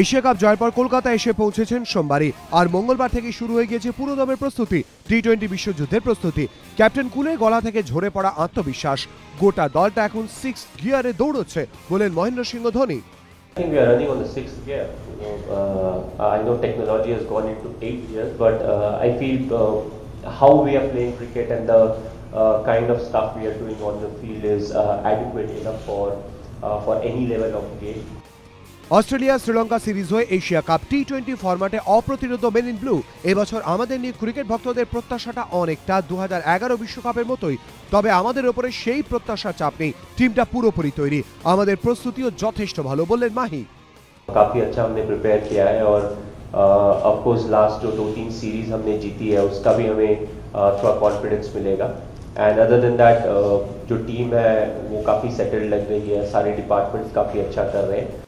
Asia cup জয়ের পর কলকাতা এসে পৌঁছেছেন সোমবারই আর মঙ্গলবার থেকে শুরু হয়ে গিয়েছে পুরোদমের প্রস্তুতি টি টোয়েন্টি বিশ্বযুদ্ধের প্রস্তুতি ক্যাপ্টেন কুলের গলা থেকে ঝরে পড়া আত্মবিশ্বাস গোটা দলটা এখন সিক্স গিয়ারে দৌড়চ্ছে বলেন Mahendra Singh Dhoni I think we are running on the sixth gear. You know, uh, I know technology has gone into eight years, but uh, I feel uh, how we are playing cricket and the uh, kind of stuff we are doing on the field is uh, adequate enough for uh, for any level of game. Australia Sri Lanka series হয়ে Asia cup T twenty ফরম্যাটে অপ্রতিরোধ men in blue এবছর আমাদের নিয়ে cricket ভক্তদের প্রত্যাশাটা অনেকটা দু বিশ্বকাপের মতোই তবে আমাদের ওপরে সেই প্রত্যাশার চাপ নেই টিমটা পুরোপুরি তৈরি আমাদের প্রস্তুতিও যথেষ্ট ভালো বললেন মাহি काफ़ी अच्छा हमने प्रिपेयर किया है और ऑफ कोर्स लास्ट जो दो तीन सीरीज हमने जीती है उसका भी हमें uh, थोड़ा कॉन्फिडेंस मिलेगा एंड अदर देन दैट जो टीम है वो काफ़ी सेटल्ड लग रही है सारे डिपार्टमेंट्स काफ़ी अच्छा कर रहे हैं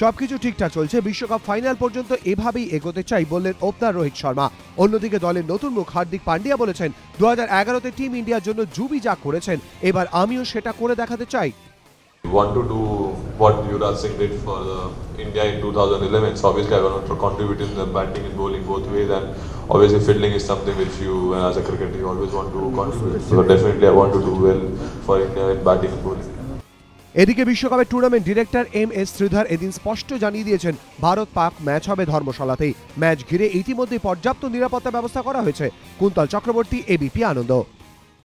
সবকিছু ঠিকঠাক চলছে বিশ্বকাপ ফাইনাল পর্যন্ত এভাবেই এগোতে চাই বললেন ওপনার রোহিত শর্মা অন্যদিকে দলের নতুন মুখ হার্দিক পান্ডিয়া বলেছেন দু হাজার এগারোতে টিম ইন্ডিয়ার জন্য জুবি যা করেছেন এবার আমিও সেটা করে দেখাতে চাই want to do what Yuvraj Singh did for India in 2011. So obviously I want to contribute in the batting and bowling both ways and obviously fielding is something which you uh, as a cricketer you always want to contribute. So definitely I want to do well for India in batting and bowling. এদিকে বিশ্বকাপের tournament director M S Sridhar এদিন স্পষ্ট জানিয়ে দিয়েছেন, Bharat Pak match হবে ধর্মশালাতেই। Match ঘিরে ইতিমধ্যে পর্যাপ্ত নিরাপত্তা ব্যবস্থা করা হয়েছে। কুন্তল চক্রবর্তী এবিপি আনন্দ।